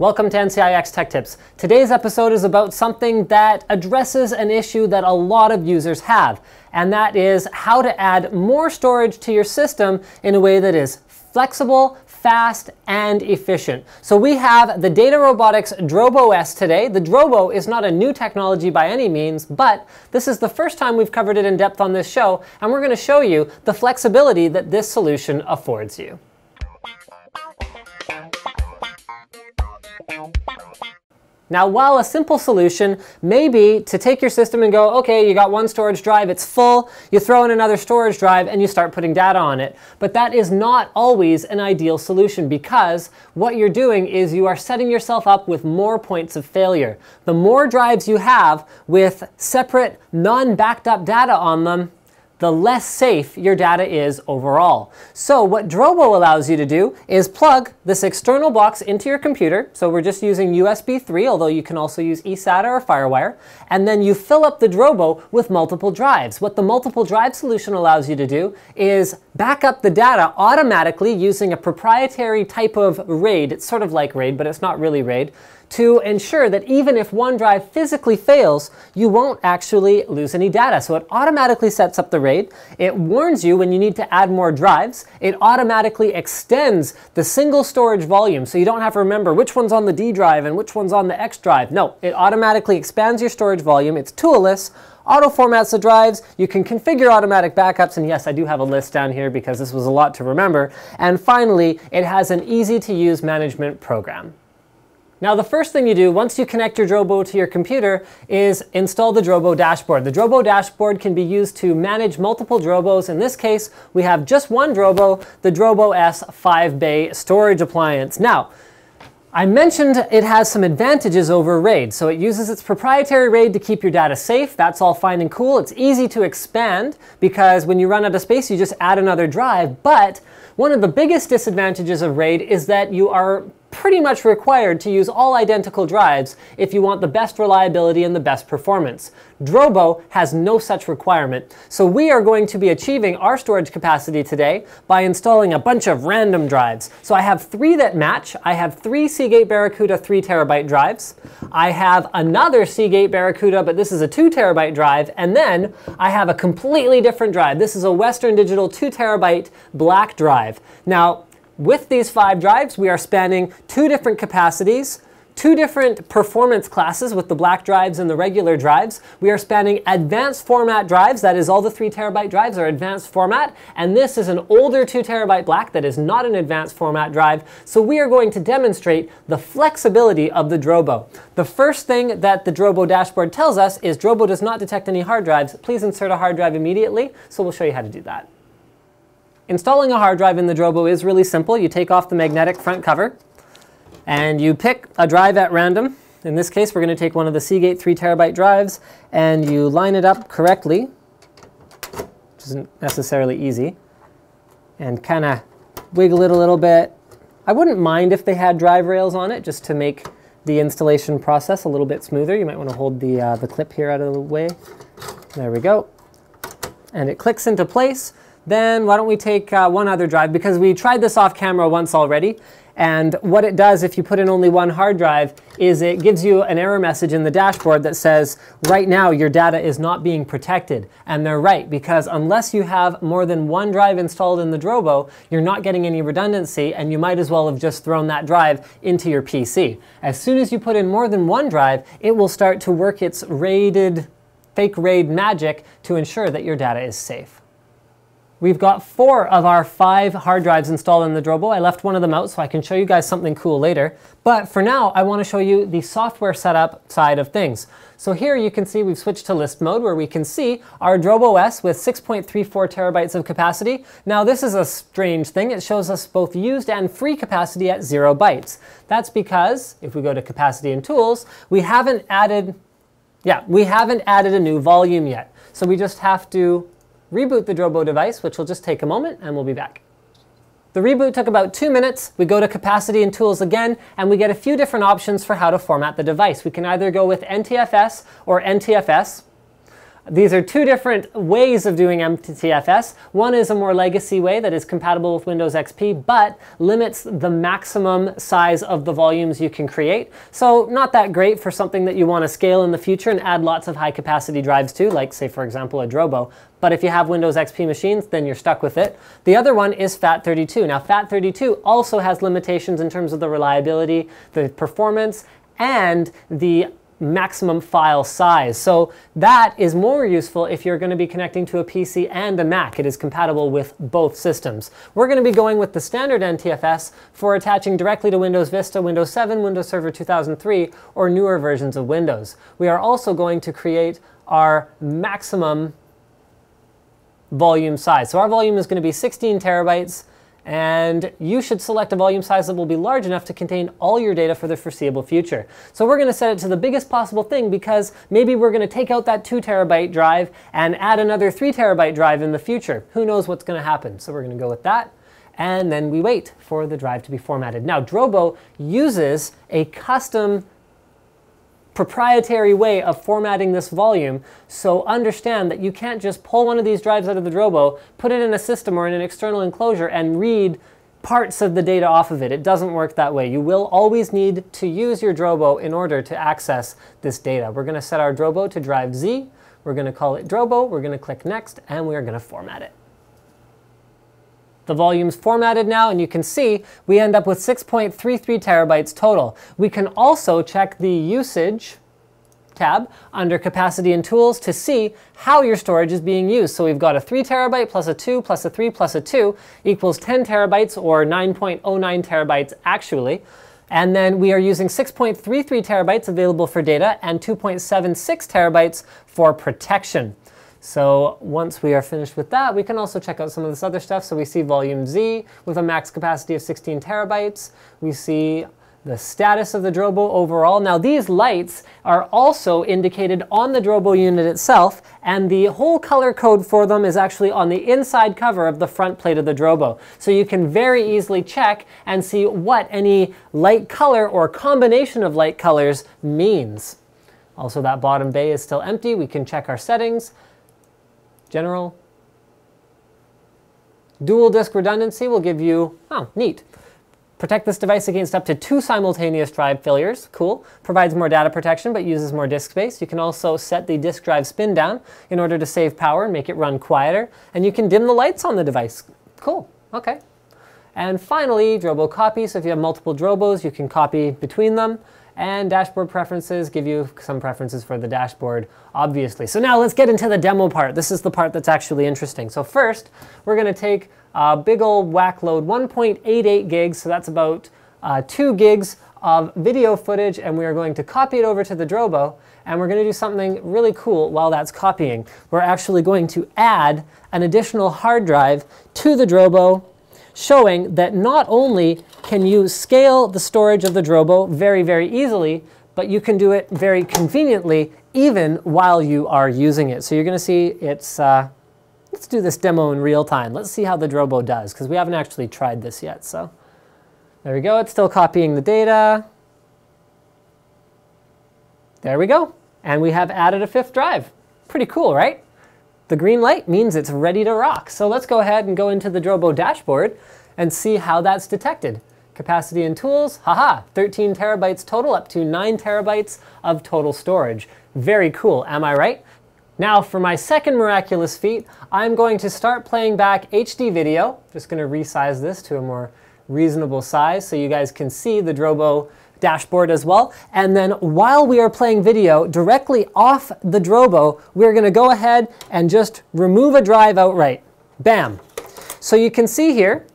Welcome to NCIX Tech Tips. Today's episode is about something that addresses an issue that a lot of users have, and that is how to add more storage to your system in a way that is flexible, fast, and efficient. So we have the Data Robotics Drobo S today. The Drobo is not a new technology by any means, but this is the first time we've covered it in depth on this show, and we're going to show you the flexibility that this solution affords you. Now, while a simple solution may be to take your system and go, okay, you got one storage drive, it's full, you throw in another storage drive and you start putting data on it. But that is not always an ideal solution because what you're doing is you are setting yourself up with more points of failure. The more drives you have with separate, non-backed up data on them, the less safe your data is overall. So what Drobo allows you to do is plug this external box into your computer. So we're just using USB 3, although you can also use eSATA or FireWire. And then you fill up the Drobo with multiple drives. What the multiple drive solution allows you to do is back up the data automatically using a proprietary type of RAID. It's sort of like RAID, but it's not really RAID to ensure that even if one drive physically fails, you won't actually lose any data. So it automatically sets up the RAID. It warns you when you need to add more drives. It automatically extends the single storage volume so you don't have to remember which one's on the D drive and which one's on the X drive. No, it automatically expands your storage volume. It's toolless auto formats the drives, you can configure automatic backups, and yes, I do have a list down here because this was a lot to remember. And finally, it has an easy to use management program. Now the first thing you do once you connect your Drobo to your computer is install the Drobo dashboard. The Drobo dashboard can be used to manage multiple Drobos. In this case, we have just one Drobo, the Drobo S 5-bay storage appliance. Now, I mentioned it has some advantages over RAID. So it uses its proprietary RAID to keep your data safe. That's all fine and cool. It's easy to expand because when you run out of space, you just add another drive. But one of the biggest disadvantages of RAID is that you are pretty much required to use all identical drives if you want the best reliability and the best performance. Drobo has no such requirement, so we are going to be achieving our storage capacity today by installing a bunch of random drives. So I have three that match. I have three Seagate Barracuda 3 terabyte drives. I have another Seagate Barracuda, but this is a 2 terabyte drive, and then I have a completely different drive. This is a Western Digital 2 terabyte black drive. Now, with these five drives, we are spanning two different capacities, two different performance classes with the black drives and the regular drives. We are spanning advanced format drives, that is all the three terabyte drives are advanced format, and this is an older two terabyte black that is not an advanced format drive. So we are going to demonstrate the flexibility of the Drobo. The first thing that the Drobo dashboard tells us is Drobo does not detect any hard drives. Please insert a hard drive immediately, so we'll show you how to do that. Installing a hard drive in the Drobo is really simple. You take off the magnetic front cover and you pick a drive at random. In this case, we're going to take one of the Seagate 3 terabyte drives and you line it up correctly, which isn't necessarily easy, and kind of wiggle it a little bit. I wouldn't mind if they had drive rails on it just to make the installation process a little bit smoother. You might want to hold the, uh, the clip here out of the way. There we go. And it clicks into place. Then why don't we take uh, one other drive because we tried this off camera once already. And what it does if you put in only one hard drive is it gives you an error message in the dashboard that says, right now your data is not being protected. And they're right, because unless you have more than one drive installed in the Drobo, you're not getting any redundancy and you might as well have just thrown that drive into your PC. As soon as you put in more than one drive, it will start to work its raided, fake RAID magic to ensure that your data is safe. We've got four of our five hard drives installed in the Drobo. I left one of them out so I can show you guys something cool later. But for now, I want to show you the software setup side of things. So here you can see we've switched to list mode where we can see our Drobo S with 6.34 terabytes of capacity. Now this is a strange thing. It shows us both used and free capacity at zero bytes. That's because if we go to capacity and tools, we haven't added, yeah, we haven't added a new volume yet. So we just have to reboot the Drobo device, which will just take a moment, and we'll be back. The reboot took about two minutes. We go to capacity and tools again, and we get a few different options for how to format the device. We can either go with NTFS or NTFS. These are two different ways of doing NTFS. One is a more legacy way that is compatible with Windows XP, but limits the maximum size of the volumes you can create. So not that great for something that you want to scale in the future and add lots of high capacity drives to, like say for example a Drobo. But if you have Windows XP machines, then you're stuck with it. The other one is FAT32. Now FAT32 also has limitations in terms of the reliability, the performance, and the maximum file size. So that is more useful if you're going to be connecting to a PC and a Mac. It is compatible with both systems. We're going to be going with the standard NTFS for attaching directly to Windows Vista, Windows 7, Windows Server 2003, or newer versions of Windows. We are also going to create our maximum volume size. So our volume is going to be 16 terabytes and you should select a volume size that will be large enough to contain all your data for the foreseeable future. So we're going to set it to the biggest possible thing because maybe we're going to take out that 2 terabyte drive and add another 3 terabyte drive in the future. Who knows what's going to happen? So we're going to go with that. And then we wait for the drive to be formatted. Now, Drobo uses a custom proprietary way of formatting this volume. So understand that you can't just pull one of these drives out of the Drobo, put it in a system or in an external enclosure and read parts of the data off of it. It doesn't work that way. You will always need to use your Drobo in order to access this data. We're going to set our Drobo to drive Z. We're going to call it Drobo. We're going to click Next, and we are going to format it. The volume's formatted now, and you can see we end up with 6.33 terabytes total. We can also check the usage tab under capacity and tools to see how your storage is being used. So we've got a 3 terabyte plus a 2 plus a 3 plus a 2 equals 10 terabytes or 9.09 terabytes actually. And then we are using 6.33 terabytes available for data and 2.76 terabytes for protection. So once we are finished with that, we can also check out some of this other stuff. So we see volume Z with a max capacity of 16 terabytes. We see the status of the Drobo overall. Now these lights are also indicated on the Drobo unit itself and the whole color code for them is actually on the inside cover of the front plate of the Drobo. So you can very easily check and see what any light color or combination of light colors means. Also that bottom bay is still empty. We can check our settings. General. Dual disk redundancy will give you, oh, neat. Protect this device against up to two simultaneous drive failures. Cool. Provides more data protection but uses more disk space. You can also set the disk drive spin down in order to save power and make it run quieter. And you can dim the lights on the device. Cool. Okay. And finally, Drobo copy. So if you have multiple Drobos, you can copy between them. And dashboard preferences give you some preferences for the dashboard, obviously. So now let's get into the demo part. This is the part that's actually interesting. So first, we're going to take a big old whack load, 1.88 gigs, so that's about uh, 2 gigs of video footage, and we are going to copy it over to the Drobo, and we're going to do something really cool while that's copying. We're actually going to add an additional hard drive to the Drobo showing that not only can you scale the storage of the Drobo very, very easily, but you can do it very conveniently even while you are using it. So you're going to see it's, uh, let's do this demo in real time. Let's see how the Drobo does, because we haven't actually tried this yet. So there we go. It's still copying the data. There we go. And we have added a fifth drive. Pretty cool, right? The green light means it's ready to rock. So let's go ahead and go into the Drobo dashboard and see how that's detected. Capacity and tools, haha, 13 terabytes total, up to 9 terabytes of total storage. Very cool, am I right? Now for my second miraculous feat, I'm going to start playing back HD video. Just going to resize this to a more reasonable size so you guys can see the Drobo dashboard as well. And then while we are playing video directly off the Drobo, we're going to go ahead and just remove a drive outright. Bam. So you can see here,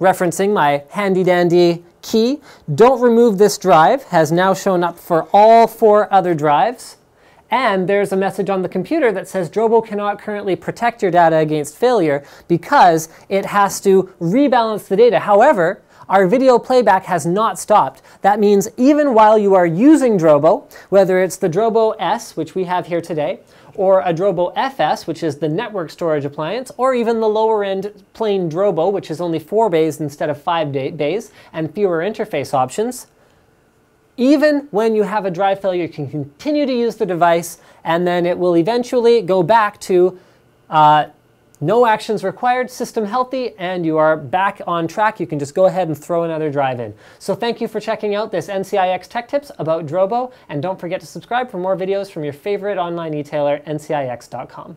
referencing my handy dandy key, don't remove this drive has now shown up for all four other drives. And there's a message on the computer that says Drobo cannot currently protect your data against failure because it has to rebalance the data. However, our video playback has not stopped. That means even while you are using Drobo, whether it's the Drobo S, which we have here today, or a Drobo FS, which is the network storage appliance, or even the lower end plain Drobo, which is only four bays instead of five bays and fewer interface options, even when you have a drive failure, you can continue to use the device and then it will eventually go back to uh, no actions required, system healthy, and you are back on track. You can just go ahead and throw another drive in. So thank you for checking out this NCIX Tech Tips about Drobo, and don't forget to subscribe for more videos from your favorite online e-tailer, ncix.com.